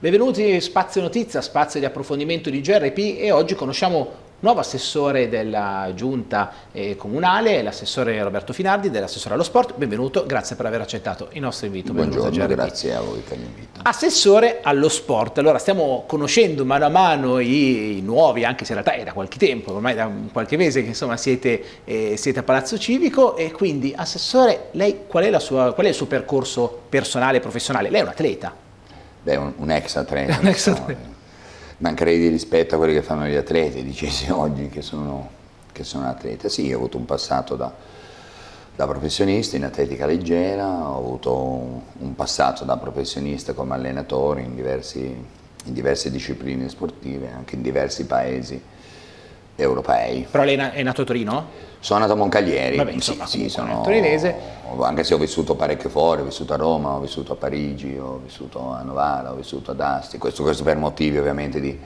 Benvenuti Spazio Notizia, spazio di approfondimento di GRP e oggi conosciamo nuovo assessore della giunta eh, comunale, l'assessore Roberto Finardi, dell'assessore allo sport. Benvenuto, grazie per aver accettato il nostro invito. Buongiorno, grazie a voi per l'invito. Assessore allo sport, allora stiamo conoscendo mano a mano i, i, nuovi, anche se in realtà è da qualche tempo, ormai da qualche mese che insomma siete, eh, siete a Palazzo Civico e quindi assessore, lei qual è, sua, qual è il suo percorso personale e professionale? Lei è un atleta? Beh, un, un ex atleta. un ex atleta mancherei di rispetto a quelli che fanno gli atleti, dicessi oggi che sono, che sono atleta. Sì, ho avuto un passato da, da professionista in atletica leggera, ho avuto un, un passato da professionista come allenatore in, diversi, in diverse discipline sportive, anche in diversi paesi europei. Però lei è nato a Torino? Sono nato a Moncaglieri, Vabbè, insomma, sì, sì, sono torinese. Anche se ho vissuto parecchio fuori, ho vissuto a Roma, ho vissuto a Parigi, ho vissuto a Novara, ho vissuto ad Asti, questo, questo per motivi ovviamente di,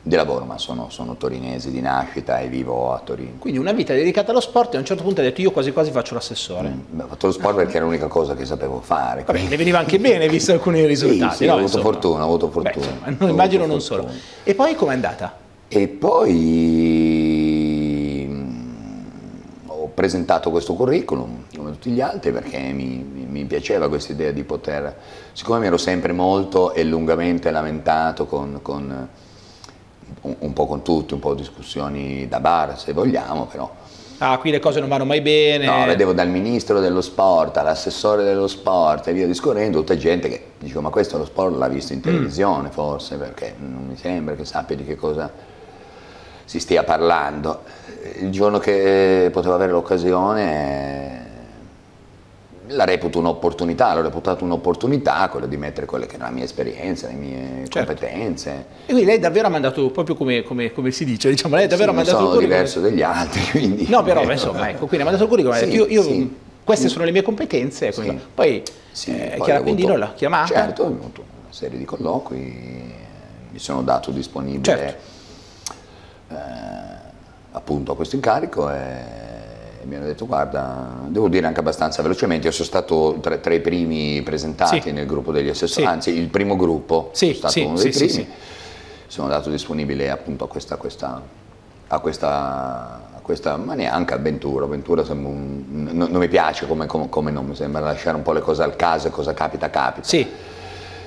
di lavoro, ma sono, sono, torinese di nascita e vivo a Torino. Quindi una vita dedicata allo sport e a un certo punto hai detto io quasi quasi faccio l'assessore. Mm, ho fatto lo sport perché era l'unica cosa che sapevo fare. Vabbè, le veniva anche bene visto alcuni risultati. Sì, sì no, ho avuto insomma. fortuna, ho avuto fortuna. Beh, insomma, non immagino non solo. E poi com'è andata? E poi presentato questo curriculum come tutti gli altri perché mi, mi piaceva questa idea di poter, siccome mi ero sempre molto e lungamente lamentato con, con un, un, po' con tutti, un po' discussioni da bar se vogliamo, però ah, qui le cose non vanno mai bene. No, vedevo dal ministro dello sport all'assessore dello sport e via discorrendo, tutta gente che dicevo ma questo lo sport l'ha visto in mm. televisione mm. forse, perché non mi sembra che sappia di che cosa si stia parlando. Il giorno che potevo avere l'occasione la reputo un'opportunità, l'ho reputato un'opportunità quella di mettere quelle che erano la mia esperienza, le mie certo. competenze. E quindi lei davvero ha mandato, proprio come, come, come si dice, diciamo, lei davvero sì, ha mandato sono diverso degli altri, quindi... No, però insomma, ecco, quindi ha mandato il curriculum, sì, io, io sì. queste sono le mie competenze, sì. poi, eh, poi Chiara Pendino l'ha chiamata. Certo, ho avuto una serie di colloqui, mi sono dato disponibile... Certo eh, appunto a questo incarico e mi hanno detto guarda, devo dire anche abbastanza velocemente, io sono stato tra, tra i primi presentati sì. nel gruppo degli assessori, sì. anzi il primo gruppo, sì, sono stato uno dei primi, sono dato disponibile appunto a questa, questa, a questa, a questa ma neanche avventura, avventura un, non, non, mi piace come, come, come, non mi sembra lasciare un po' le cose al caso e cosa capita capita. Sì.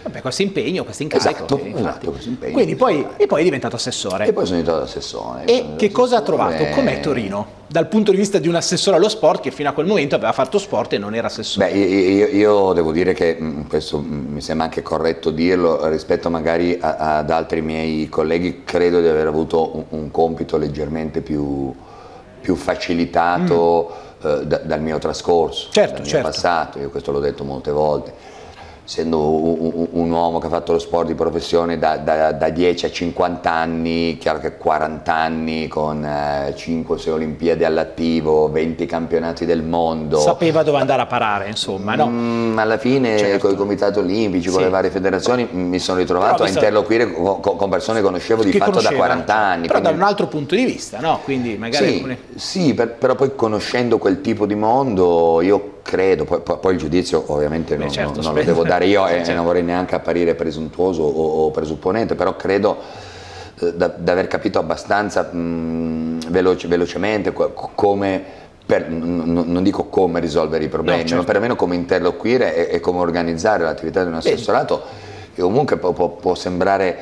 Vabbè, questo impegno, questo incarico. Esatto, esatto questo impegno. Quindi poi, e poi è diventato assessore. E poi sono diventato assessore. E che cosa ha trovato? Com'è Torino? Dal punto di vista di un assessore allo sport che fino a quel momento aveva fatto sport e non era assessore. Beh, io, io devo dire che mm, questo mm, mi sembra anche corretto dirlo, rispetto magari a, ad altri miei colleghi, credo di aver avuto un, un compito leggermente più, più facilitato mm. eh, da, dal mio trascorso, certo, dal mio certo. passato, io questo l'ho detto molte volte essendo un, un, uomo che ha fatto lo sport di professione da, da, da 10 a 50 anni, chiaro che 40 anni con eh, 5-6 Olimpiadi all'attivo, 20 campionati del mondo. Sapeva dove andare a parare, insomma, no? Mm, alla fine certo. con i comitati olimpici, sì. con le varie federazioni, mi sono ritrovato a interloquire con, con, persone che conoscevo di che fatto da 40 anni. Però quindi... da un altro punto di vista, no? Quindi magari sì, alcune... sì per, però poi conoscendo quel tipo di mondo io credo, poi, poi, il giudizio ovviamente Beh, non, certo, non, lo devo dare io e, certo. non vorrei neanche apparire presuntuoso o, o presupponente, però credo eh, di aver capito abbastanza mh, veloce, velocemente come... Per, non dico come risolvere i problemi, no, certo. ma perlomeno come interloquire e, e come organizzare l'attività di un assessorato, che comunque può, può, può sembrare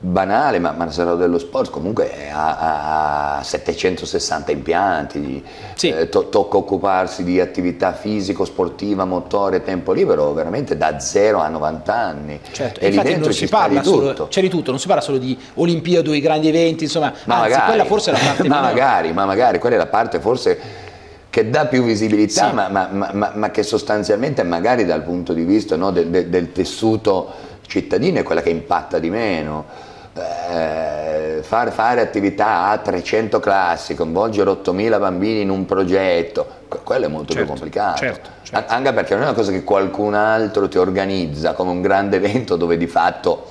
banale, ma Marcello dello Sport comunque ha, ha 760 impianti, sì. eh, to tocca occuparsi di attività fisico-sportiva, motore, tempo libero, veramente da 0 a 90 anni. Certo. E lì dentro ci parla di tutto. C'è di tutto, non si parla solo di Olimpiadi, grandi eventi, insomma, ma anzi, magari, quella forse è la parte ma magari, ma magari, quella è la parte forse che dà più visibilità, sì. ma, ma, ma, ma, che sostanzialmente magari dal punto di vista no, del, del, del tessuto cittadino è quella che impatta di meno eh, far fare attività a 300 classi, coinvolgere 8.000 bambini in un progetto, quello è molto certo, più complicato. Certo, certo. Anche perché non è una cosa che qualcun altro ti organizza come un grande evento dove di fatto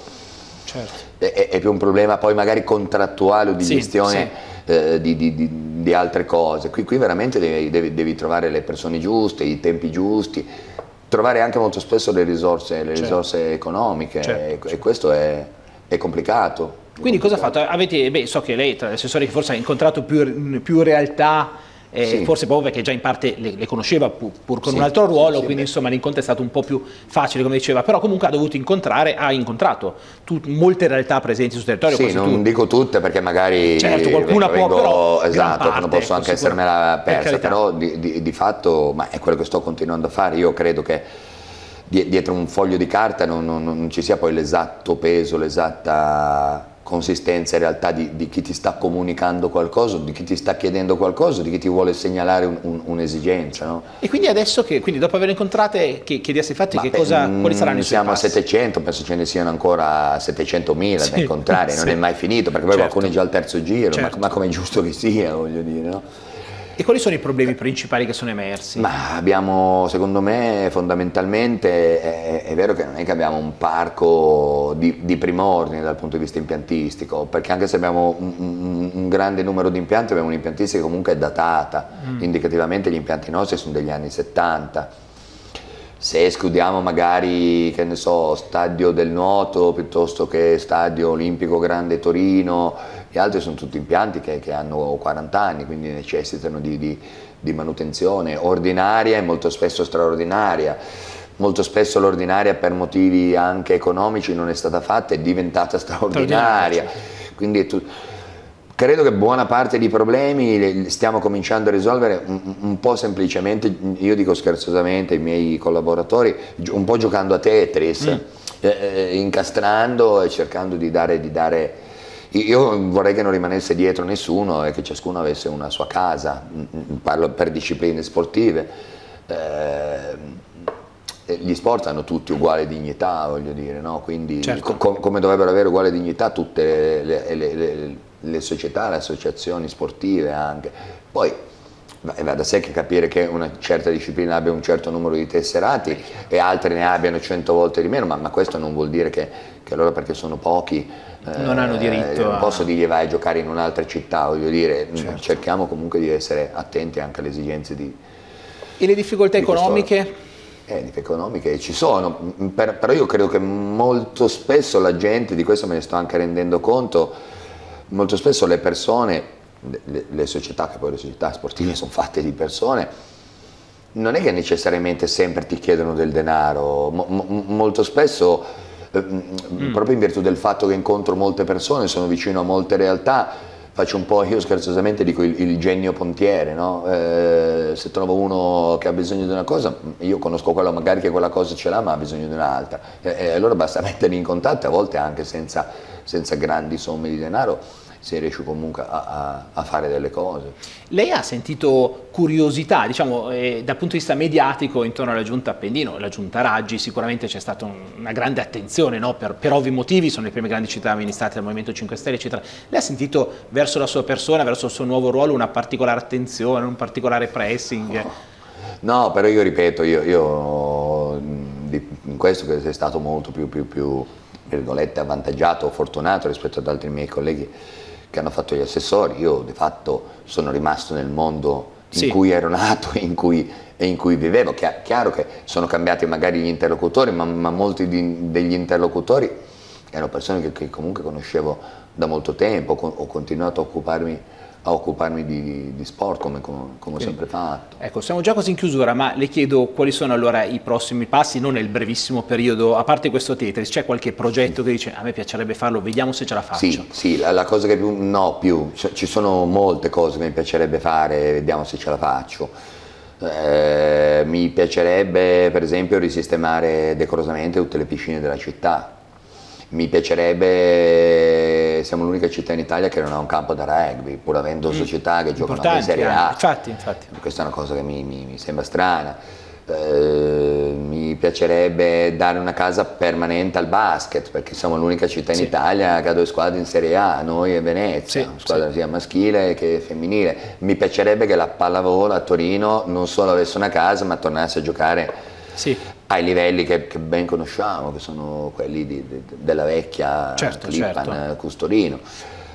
certo. è, è, più un problema poi magari contrattuale o di sì, gestione sì. Eh, di, di, di, di, altre cose. Qui, qui veramente devi, devi, devi trovare le persone giuste, i tempi giusti trovare anche molto spesso le risorse, le certo. risorse economiche certo. e, e, questo è, è complicato. Quindi cosa ha fatto? Avete, beh, so che lei tra gli assessori che forse ha incontrato più, più realtà eh, sì. forse proprio perché già in parte le, le conosceva pur, pur con sì, un altro ruolo, sì, quindi insomma l'incontro è stato un po' più facile come diceva, però comunque ha dovuto incontrare, ha incontrato tu, molte realtà presenti sul territorio. Sì, non tu. dico tutte perché magari certo, qualcuna vengo, può, però esatto, parte, non posso anche essermela persa, per però di, di, di fatto ma è quello che sto continuando a fare, io credo che dietro un foglio di carta non, non, non ci sia poi l'esatto peso, l'esatta consistenza in realtà di, di, chi ti sta comunicando qualcosa, di chi ti sta chiedendo qualcosa, di chi ti vuole segnalare un'esigenza. Un, un no? E quindi adesso che, quindi dopo aver incontrate, che, che di fatti, che cosa, quali saranno i suoi Siamo passi? a 700, penso ce ne siano ancora 700.000 sì, da incontrare, sì. non è mai finito, perché poi certo. qualcuno è già al terzo giro, certo. ma, ma come è giusto che sia, voglio dire, no? E quali sono i problemi principali che sono emersi? Ma abbiamo, secondo me, fondamentalmente, è, è vero che non è che abbiamo un parco di, di primo ordine dal punto di vista impiantistico, perché anche se abbiamo un, un, un grande numero di impianti, abbiamo un'impiantistica che comunque è datata, mm. indicativamente gli impianti nostri sono degli anni 70 se escludiamo magari, che ne so, stadio del nuoto piuttosto che stadio olimpico grande Torino, gli altri sono tutti impianti che, che hanno 40 anni, quindi necessitano di, di, di manutenzione ordinaria e molto spesso straordinaria molto spesso l'ordinaria per motivi anche economici non è stata fatta, è diventata straordinaria. Quindi è credo che buona parte dei problemi li stiamo cominciando a risolvere un, un, po' semplicemente, io dico scherzosamente ai miei collaboratori, un po' giocando a Tetris, mm. eh, eh incastrando e cercando di dare, di dare io vorrei che non rimanesse dietro nessuno e che ciascuno avesse una sua casa, mm, mm, parlo per discipline sportive. Eh, gli sport hanno tutti uguale dignità, voglio dire, no? quindi certo. co come dovrebbero avere uguale dignità tutte le, le, le, le società, le associazioni sportive anche. Poi va da sé che capire che una certa disciplina abbia un certo numero di tesserati e altre ne abbiano cento volte di meno, ma, ma questo non vuol dire che, che allora perché sono pochi non hanno diritto non posso dirgli vai a giocare in un'altra città, voglio dire, certo. cerchiamo comunque di essere attenti anche alle esigenze di... E le difficoltà economiche? Eh, economiche ci sono, per, però io credo che molto spesso la gente, di questo me ne sto anche rendendo conto, molto spesso le persone, le, le società, che poi le società sportive sono fatte di persone, non è che necessariamente sempre ti chiedono del denaro, mo, mo, molto spesso eh, mm. proprio in virtù del fatto che incontro molte persone, sono vicino a molte realtà, faccio un po', io scherzosamente dico il, il genio pontiere, no? eh, se trovo uno che ha bisogno di una cosa, io conosco quello magari che quella cosa ce l'ha ma ha bisogno di un'altra, e, e allora basta metterli in contatto, a volte anche senza, senza grandi somme di denaro, si riesce comunque a, a, a, fare delle cose. Lei ha sentito curiosità, diciamo, eh, dal punto di vista mediatico intorno alla giunta Appendino, la giunta Raggi, sicuramente c'è stata un, una grande attenzione, no? per, per, ovvi motivi, sono le prime grandi città amministrate dal Movimento 5 Stelle, eccetera. Lei ha sentito verso la sua persona, verso il suo nuovo ruolo, una particolare attenzione, un particolare pressing? No, no però io ripeto, io, io in questo che sei stato molto più, più, più virgolette, avvantaggiato o fortunato rispetto ad altri miei colleghi che hanno fatto gli assessori, io di fatto sono rimasto nel mondo in sì. cui ero nato e in cui, e in cui vivevo, Chia, chiaro che sono cambiati magari gli interlocutori, ma, ma molti di, degli interlocutori erano persone che, che, comunque conoscevo da molto tempo, ho continuato a occuparmi a occuparmi di, di sport come, come, come ho sempre fatto. Ecco, siamo già quasi in chiusura, ma le chiedo quali sono allora i prossimi passi, non nel brevissimo periodo, a parte questo Tetris, c'è qualche progetto che dice a me piacerebbe farlo, vediamo se ce la faccio? Sì, sì la, la cosa che più, no più, ci sono molte cose che mi piacerebbe fare, vediamo se ce la faccio. Eh, mi piacerebbe per esempio risistemare decorosamente tutte le piscine della città, mi piacerebbe, siamo l'unica città in Italia che non ha un campo da rugby, pur avendo mm. società che giocano in Serie A. Infatti, infatti. Questa è una cosa che mi, mi, mi sembra strana. Eh, mi piacerebbe dare una casa permanente al basket perché siamo l'unica città in sì. Italia che ha due squadre in Serie A, noi e Venezia, sì, squadra sì. sia maschile che femminile. Mi piacerebbe che la pallavolo a Torino non solo avesse una casa ma tornasse a giocare sì ai livelli che, che, ben conosciamo, che sono quelli di, di, della vecchia certo, Clippan certo. Custorino.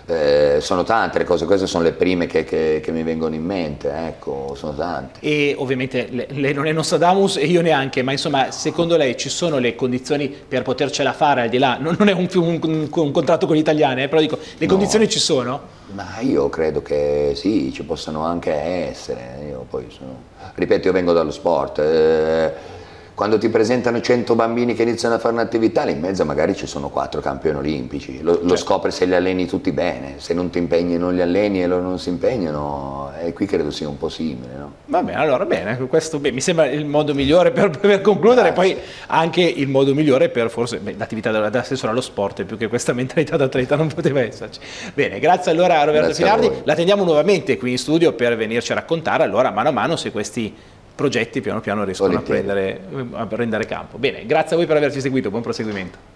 eh, sono tante le cose, queste sono le prime che, che, che, mi vengono in mente, ecco, sono tante. E ovviamente lei non è Nostradamus e io neanche, ma insomma secondo lei ci sono le condizioni per potercela fare al di là, non, non è un, un, un, un, contratto con gli italiani, eh, però dico, le no. condizioni ci sono? Ma io credo che sì, ci possano anche essere, io poi sono, ripeto io vengo dallo sport, eh, quando ti presentano 100 bambini che iniziano a fare un'attività, lì in mezzo magari ci sono 4 campioni olimpici, lo, certo. lo, scopri se li alleni tutti bene, se non ti impegni non li alleni e loro non si impegnano, e qui credo sia un po' simile. No? Va bene, allora bene, questo beh, mi sembra il modo migliore per, per concludere, Grazie. poi anche il modo migliore per forse l'attività dell'assessore allo sport, più che questa mentalità d'atleta non poteva esserci. Bene, grazie allora a Roberto grazie Finardi, a la tendiamo nuovamente qui in studio per venirci a raccontare allora mano a mano se questi progetti piano piano riescono a prendere, a prendere campo. Bene, grazie a voi per averci seguito, buon proseguimento.